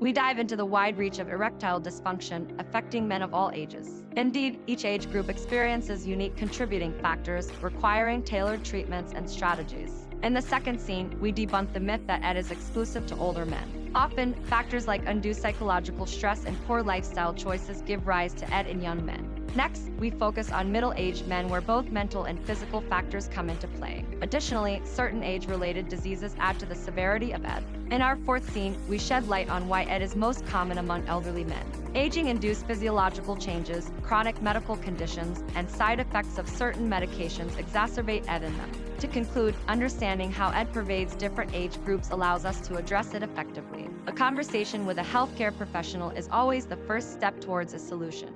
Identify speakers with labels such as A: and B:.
A: We dive into the wide reach of erectile dysfunction affecting men of all ages. Indeed, each age group experiences unique contributing factors requiring tailored treatments and strategies. In the second scene, we debunk the myth that ED is exclusive to older men. Often, factors like undue psychological stress and poor lifestyle choices give rise to ED in young men. Next, we focus on middle-aged men where both mental and physical factors come into play. Additionally, certain age-related diseases add to the severity of ED. In our fourth scene, we shed light on why ED is most common among elderly men. Aging-induced physiological changes, chronic medical conditions, and side effects of certain medications exacerbate ED in them. To conclude, understanding how ED pervades different age groups allows us to address it effectively. A conversation with a healthcare professional is always the first step towards a solution.